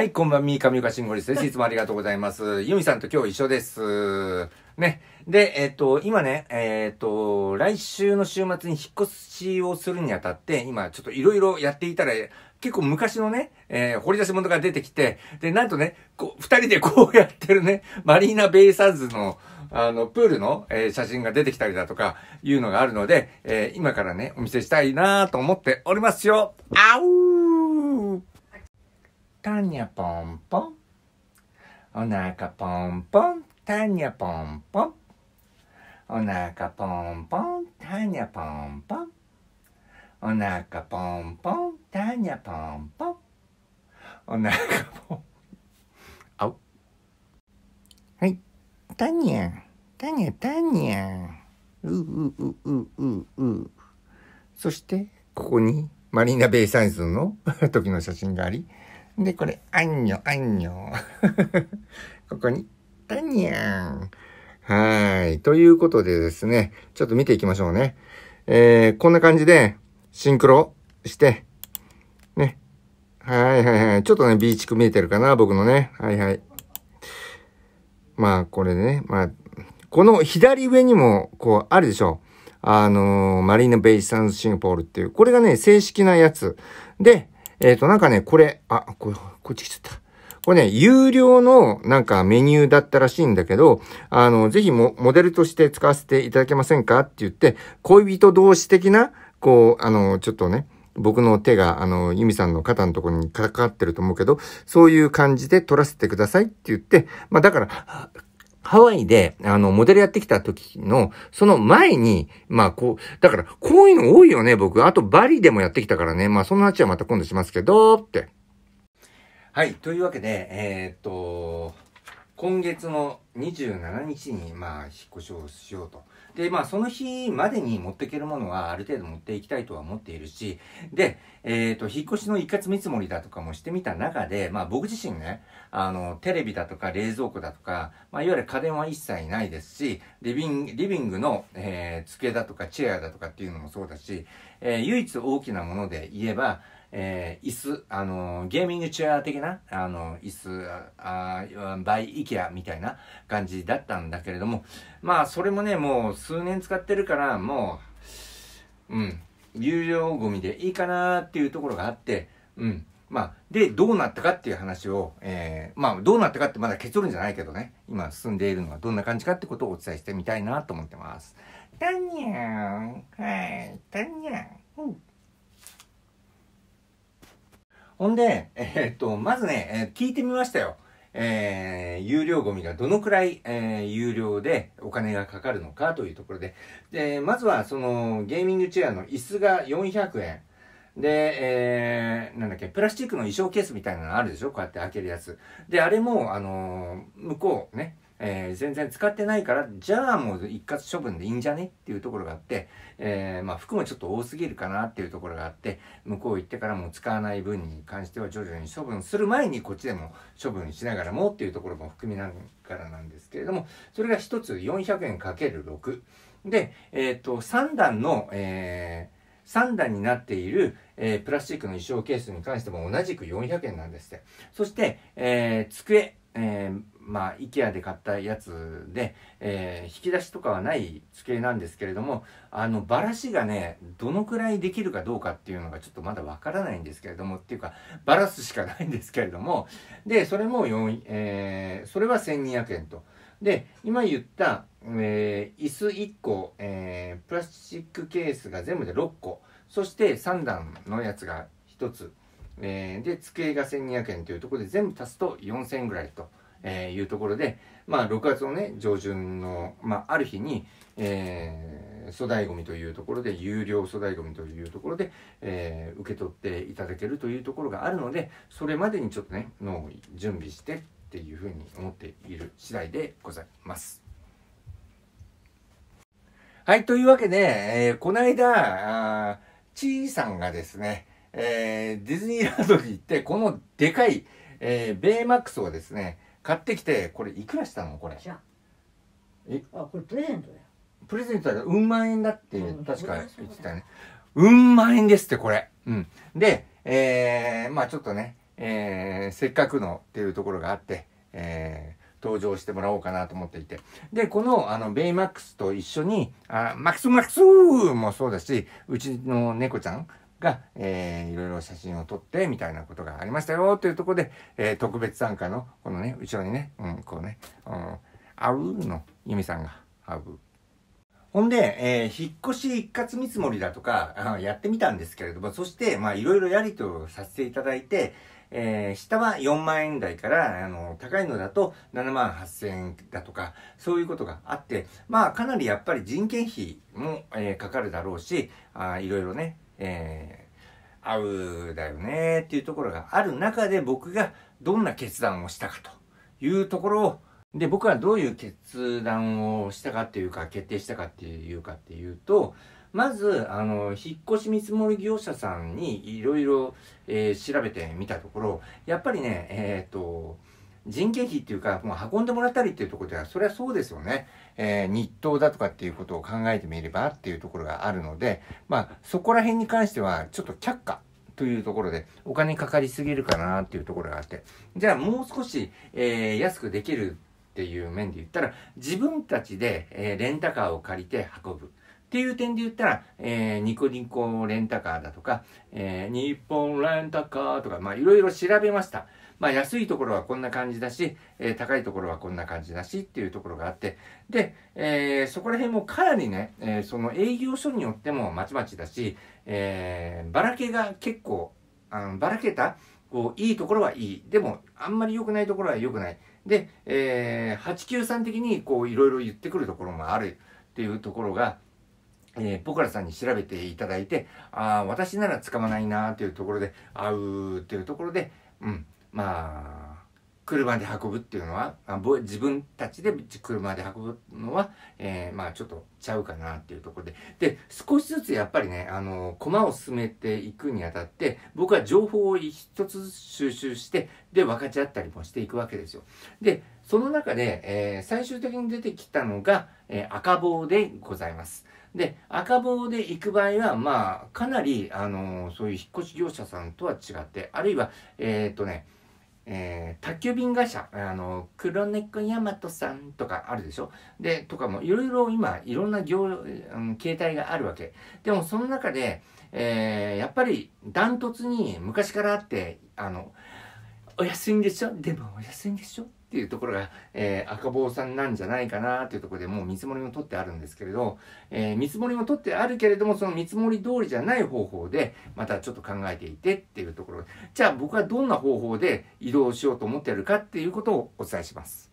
はい、こんばんみ、神岡慎吾です。いつもありがとうございます。ユミさんと今日一緒です。ね。で、えっ、と、今ね、えっ、と、来週の週末に引っ越しをするにあたって、今ちょっといろいろやっていたら、結構昔のね、えー掘り出し物が出てきて、で、なんとね、こう、二人でこうやってるね、マリーナベイサーズの、あの、プールの、えー写真が出てきたりだとか、いうのがあるので、えー今からね、お見せしたいなと思っておりますよ。あうータニャポンポン。お腹ポンポン。タニャポンポン。お腹ポンポン。タニャポンポン。お腹ポンポン。タニャポンポン。お腹ポン。あう。はい。タニャ。タニャ、タニャ。ううううううう。そして、ここに、マリーナベイサイズの時の写真があり、で、これ、あんにょ、あんにょ。ここに、たにゃん。はい。ということでですね、ちょっと見ていきましょうね。えー、こんな感じで、シンクロして、ね。はいはいはい。ちょっとね、ビーチク見えてるかな、僕のね。はいはい。まあ、これね、まあ、この左上にも、こう、あるでしょう。あのーマリーナベイサンズシンガポールっていう、これがね、正式なやつ。で、えっ、と、なんかね、これ、あ、これ、こっち来ちゃった。これね、有料のなんかメニューだったらしいんだけど、あの、ぜひも、モデルとして使わせていただけませんか？って言って、恋人同士的な、こう、あの、ちょっとね、僕の手が、あの、ユミさんの肩のところにかかってると思うけど、そういう感じで撮らせてくださいって言って、まあだから、ハワイで、あの、モデルやってきた時の、その前に、まあ、こう、だから、こういうの多いよね、僕。あと、バリでもやってきたからね。まあ、その話はまた今度しますけど、って。はい、というわけで、えーっと、今月の27日に、まあ、引っ越しをしようと。で、まあ、その日までに持っていけるものはある程度持っていきたいとは思っているし、で、えーっと、引っ越しの一括見積もりだとかもしてみた中で、まあ、僕自身ね、あの、テレビだとか冷蔵庫だとか、まあ、いわゆる家電は一切ないですし、リビング、リビングの、えー机だとかチェアだとかっていうのもそうだし、えー唯一大きなもので言えば、えー椅子、あの、ゲーミングチェア的な、あの、椅子、ああバイイケアみたいな感じだったんだけれども、まあ、それもね、もう数年使ってるから、もう、うん、有料ゴミでいいかなっていうところがあって、うん。まあ、で、どうなったかっていう話を、えー、まあ、どうなったかってまだ結論じゃないけどね、今進んでいるのはどんな感じかってことをお伝えしてみたいなと思ってます。たにゃん。はい、たにゃん。うんほんで、えーっと、まずね、えー聞いてみましたよ。えー有料ゴミがどのくらい、えー有料でお金がかかるのかというところで。で、まずは、その、ゲーミングチェアの椅子が400円。で、えー、なんだっけ、プラスチックの衣装ケースみたいなのあるでしょ？こうやって開けるやつ。で、あれも、あのー向こうね、えー全然使ってないから、じゃあもう一括処分でいいんじゃね？っていうところがあって、えーまあ服もちょっと多すぎるかなっていうところがあって、向こう行ってからも使わない分に関しては徐々に処分する前にこっちでも処分しながらもっていうところも含みながらなんですけれども、それが一つ400円かける6。で、えっ、と、3段の、えー3段になっている、えープラスチックの衣装ケースに関しても同じく400円なんですって。そして、えー机、えーまあ、IKEA で買ったやつで、えー引き出しとかはない机なんですけれども、あの、バラシがね、どのくらいできるかどうかっていうのがちょっとまだわからないんですけれども、っていうか、バラすしかないんですけれども、で、それも4、えーそれは1200円と。で、今言った、えー椅子1個、えープラスチックケースが全部で6個、そして3段のやつが1つ、えーで、机が1200円というところで全部足すと4000円ぐらいと、えーいうところで、まあ、6月のね、上旬の、まあ、ある日に、えー粗大ごみというところで、有料粗大ごみというところで、えー受け取っていただけるというところがあるので、それまでにちょっとね、脳を準備してっていうふうに思っている次第でございます。はい、というわけで、えーこの間、ちーさんがですね、えーディズニーランドに行って、このでかい、えーベイマックスをですね、買ってきて、これいくらしたの？これ。じゃえ？あこれプレゼントだよプレゼントだうん万円だってうん確か言ってたね。うん万円ですってこれ。うん。で、えー、まあちょっとね、えー、せっかくのっていうところがあって、えー、登場してもらおうかなと思っていて。で、この、あの、ベイマックスと一緒に、あ、マックスマックスもそうだし、うちの猫ちゃんが、えー、いろいろ写真を撮って、みたいなことがありましたよ、というところで、えー、特別参加の、このね、後ろにね、うん、こうね、うん、あうの、ゆみさんが、あう。ほんで、えー、引っ越し一括見積もりだとか、やってみたんですけれども、そして、まあ、いろいろやりとさせていただいて、えー、下は4万円台から、あの、高いのだと7万8千円だとか、そういうことがあって、まあ、かなりやっぱり人件費も、えー、かかるだろうし、あいろいろね、えー、合うだよねっていうところがある中で僕がどんな決断をしたかというところをで、僕はどういう決断をしたかっていうか、決定したかっていうかっていうと、まず、あの、引っ越し見積もり業者さんにいろいろ調べてみたところ、やっぱりね、えっ、ー、と、人件費っていうか、もう運んでもらったりっていうところでは、それはそうですよね。えー、日当だとかっていうことを考えてみればっていうところがあるので、まあ、そこら辺に関しては、ちょっと却下というところで、お金かかりすぎるかなっていうところがあって、じゃあもう少し、えー、安くできるっていう面で言ったら、自分たちで、えー、レンタカーを借りて運ぶ。っていう点で言ったら、えー、ニコニコレンタカーだとか、えー、日本レンタカーとか、まあいろいろ調べました。まあ安いところはこんな感じだし、えー、高いところはこんな感じだしっていうところがあって、で、えー、そこら辺もかなりね、えー、その営業所によってもまちまちだし、えー、ばらけが結構、あのばらけた、こう、いいところはいい。でも、あんまり良くないところは良くない。で、えー、893的にこう、いろいろ言ってくるところもあるっていうところが、えー、ポカラさんに調べていただいて、ああ、私なら使わないなというところで、合うっていうところで、うん、まあ、車で運ぶっていうのは、あ自分たちで車で運ぶのは、えー、まあちょっとちゃうかなっていうところで。で、少しずつやっぱりね、あの、駒を進めていくにあたって、僕は情報を一つずつ収集して、で、分かち合ったりもしていくわけですよ。で、その中で、えー、最終的に出てきたのが、えー、赤棒でございます。で、赤棒で行く場合は、まあ、かなり、あの、そういう引っ越し業者さんとは違って、あるいは、え、っとね、えー、宅急便会社、あの、黒猫ヤマトさんとかあるでしょ？で、とかも、いろいろ今、いろんな業、うん、形態があるわけ。でも、その中で、えー、やっぱり、ダントツに昔からあって、あの、お安いんでしょ？でも、お安いんでしょ？っていうところが、えー、赤坊さんなんじゃないかなっていうところでもう見積もりも取ってあるんですけれど、えー、見積もりも取ってあるけれども、その見積もり通りじゃない方法で、またちょっと考えていてっていうところ。じゃあ僕はどんな方法で移動しようと思ってるかっていうことをお伝えします。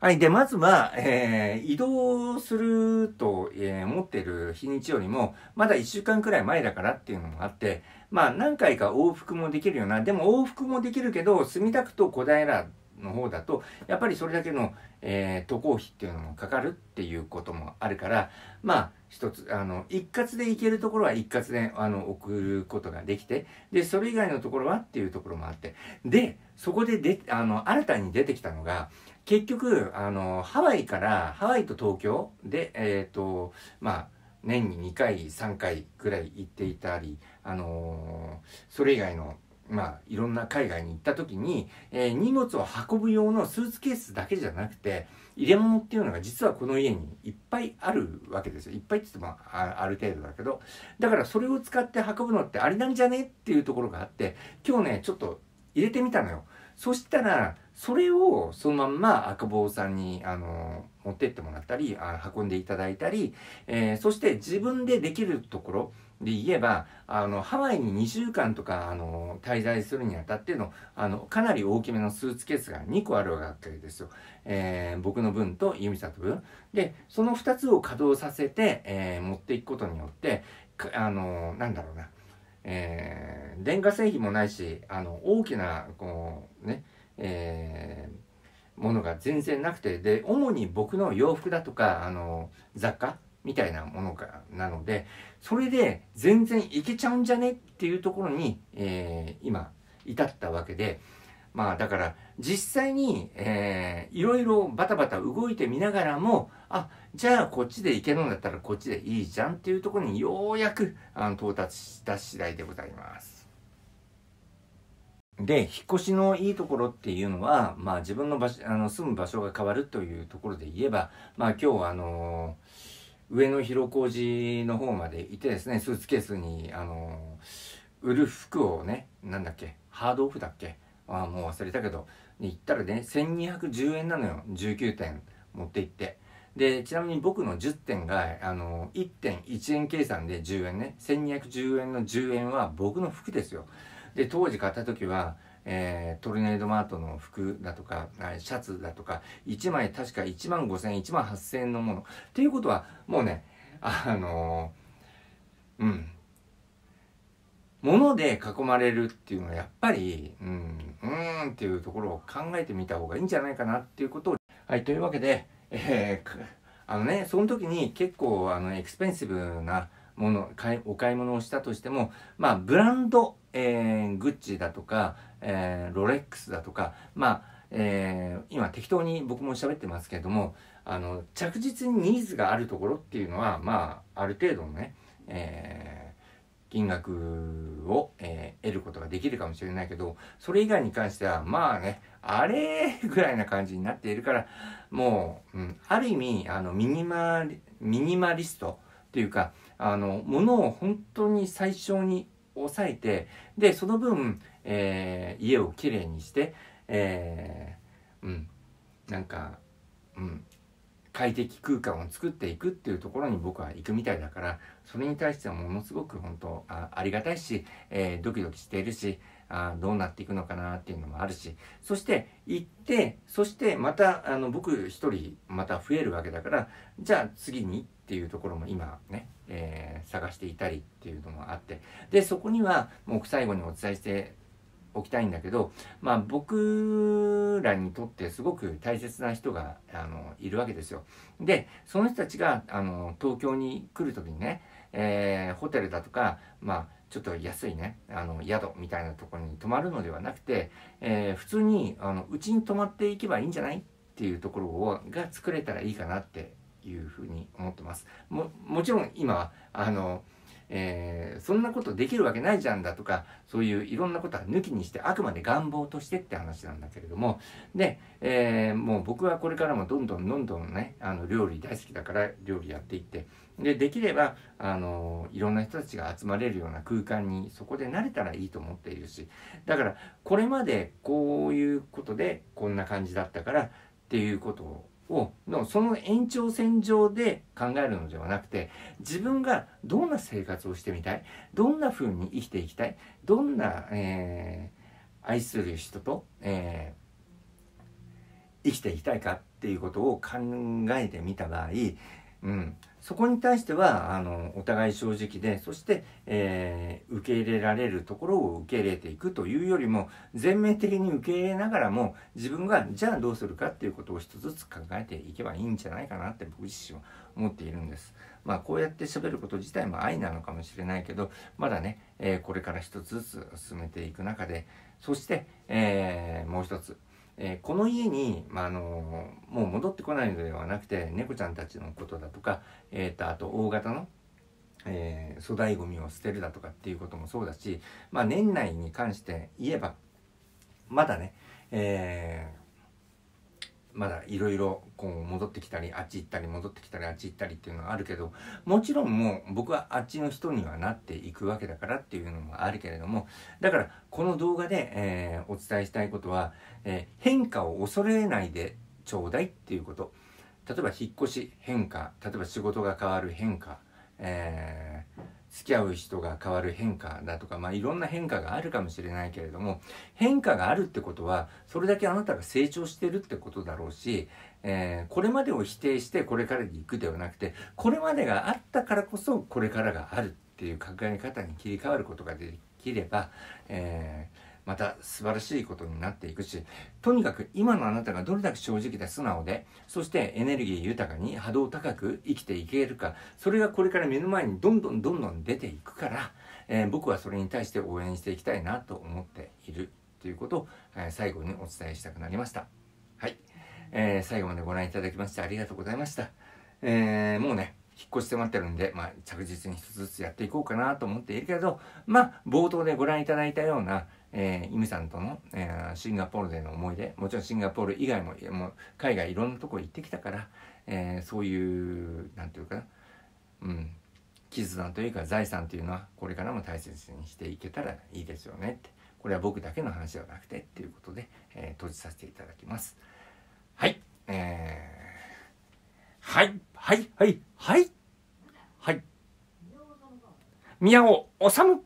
はい。で、まずは、えー、移動すると、えー、思ってる日にちよりも、まだ1週間くらい前だからっていうのもあって、まあ何回か往復もできるような、でも往復もできるけど、墨田区と小平の方だと、やっぱりそれだけの、えー、渡航費っていうのもかかるっていうこともあるから、まあ、一つ、あの、一括で行けるところは一括で、あの、送ることができて、で、それ以外のところはっていうところもあって、で、そこでで、あの、新たに出てきたのが、結局、あの、ハワイから、ハワイと東京で、えっ、ー、と、まあ、年に2回、3回ぐらい行っていたり、あのそれ以外のまあ、いろんな海外に行った時に、えー、荷物を運ぶ用のスーツケースだけじゃなくて、入れ物っていうのが実はこの家にいっぱいあるわけですよ。いっぱいって言ってもある程度だけど。だからそれを使って運ぶのってありなんじゃねっていうところがあって、今日ね、ちょっと入れてみたのよ。そしたら、それをそのまんま赤坊さんに、あの、持ってってもらったり、あ運んでいただいたり、えー、そして自分でできるところ、で言えば、あの、ハワイに2週間とか、あの、滞在するにあたっての、あの、かなり大きめのスーツケースが2個あるわけですよ。えー、僕の分とユミサと分。で、その2つを稼働させて、えー、持っていくことによって、あの、なんだろうな、えー、電化製品もないし、あの、大きな、こう、ね、えー、ものが全然なくて、で、主に僕の洋服だとか、あの、雑貨みたいなものかなので、それで全然いけちゃうんじゃねっていうところに、えー、今、至ったわけで、まあだから実際に、えー、いろいろバタバタ動いてみながらも、あ、じゃあこっちで行けるんだったらこっちでいいじゃんっていうところにようやくあの到達した次第でございます。で、引っ越しのいいところっていうのは、まあ自分の場所、あの、住む場所が変わるというところで言えば、まあ今日はあの上野広小路の方まで行ってですね、スーツケースに、あの売る服をね、なんだっけ、ハードオフだっけあもう忘れたけど、行ったらね、1210円なのよ、19点持って行って。で、ちなみに僕の10点が、あの、1.1円計算で10円ね。1210円の10円は僕の服ですよ。で、当時買った時は、えー、トルネードマートの服だとか、シャツだとか、1枚確か1万5千円、1万8千円のもの。っていうことは、もうね、あのー、うん。物で囲まれるっていうのはやっぱり、うん、うーんっていうところを考えてみた方がいいんじゃないかなっていうことを。はい、というわけで、えー、あのね、その時に結構、あの、エクスペンシブなもの、買い、お買い物をしたとしても、まあ、ブランド、えー、グッチだとか、えー、ロレックスだとか、まあ、えー、今適当に僕も喋ってますけれども、あの、着実にニーズがあるところっていうのは、まあ、ある程度のね、えー、金額を、えー、得ることができるかもしれないけど、それ以外に関しては、まあね、あれぐらいな感じになっているから、もう、うん、ある意味、あの、ミニマリ、ミニマリストっていうか、あの、ものを本当に最小に抑えて、で、その分、えー、家をきれいにして、えー、うん、なんか、うん、快適空間を作っていくっていうところに僕は行くみたいだから、それに対してはものすごく本当あありがたいし、えー、ドキドキしているし、あどうなっていくのかなっていうのもあるし、そして行って、そしてまたあの僕一人また増えるわけだから、じゃあ次にっていうところも今ね、えー、探していたりっていうのもあって、で、そこにはもう最後にお伝えしておきたいんだけど、まあ僕らにとってすごく大切な人があのいるわけですよ。で、その人たちがあの東京に来る時にね、えー、ホテルだとか、まあちょっと安いね、あの、宿みたいなところに泊まるのではなくて、えー、普通に、あの、うちに泊まっていけばいいんじゃないっていうところを、が作れたらいいかなっていうふうに思ってます。も、もちろん今、あの、えー、そんなことできるわけないじゃんだとか、そういういろんなことは抜きにして、あくまで願望としてって話なんだけれども、で、えー、もう僕はこれからもどんどんどんどんね、あの、料理大好きだから料理やっていって、で、できれば、あの、いろんな人たちが集まれるような空間にそこで慣れたらいいと思っているし、だから、これまでこういうことでこんな感じだったからっていうことををのその延長線上で考えるのではなくて自分がどんな生活をしてみたい？どんな風に生きていきたい？どんな、えー、愛する人と、えー、生きていきたいかっていうことを考えてみた場合、うん、そこに対してはあのお互い正直でそして、えー、受け入れられるところを受け入れていくというよりも全面的に受け入れながらも自分がじゃあどうするかっていうことを一つずつ考えていけばいいんじゃないかなって僕自身は思っているんです。まあこうやって喋ること自体も愛なのかもしれないけどまだね、えー、これから一つずつ進めていく中でそして、えー、もう一つえー、この家に、まあ、あのもう戻ってこないのではなくて猫ちゃんたちのことだとか、えーと、あと大型の、えー、粗大ごみを捨てるだとかっていうこともそうだし、まあ、年内に関して言えばまだね、えーまだいろいろこう戻ってきたりあっち行ったり戻ってきたりあっち行ったりっていうのはあるけどもちろんもう僕はあっちの人にはなっていくわけだからっていうのもあるけれどもだからこの動画で、えー、お伝えしたいことは、えー、変化を恐れないでちょうだいっていうこと。例えば引っ越し変化例えば仕事が変わる変化、えー付き合う人が変わる変化だとか、まあ、いろんな変化があるかもしれないけれども、変化があるってことは、それだけあなたが成長してるってことだろうし、えー、これまでを否定してこれからに行くではなくて、これまでがあったからこそこれからがあるっていう考え方に切り替わることができれば、えーまた素晴らしいことになっていくし、とにかく今のあなたがどれだけ正直で素直で、そしてエネルギー豊かに波動高く生きていけるか、それがこれから目の前にどんどんどんどん出ていくから、えー、僕はそれに対して応援していきたいなと思っているということを、えー、最後にお伝えしたくなりました。はい。えー、最後までご覧いただきましてありがとうございました。えー、もうね、引っ越して待ってるんで、まあ、着実に一つずつやっていこうかなと思っているけど、まあ、冒頭でご覧いただいたような、えー、イミさんとの、えー、シンガポールでの思い出、もちろんシンガポール以外も、もう海外いろんなとこ行ってきたから、えー、そういう、なんていうかな、うん、絆というか財産というのはこれからも大切にしていけたらいいですよねって。これは僕だけの話ではなくてっていうことで、えー、閉じさせていただきます。はい。えー、はい、はい、はい、はい、はい。宮尾治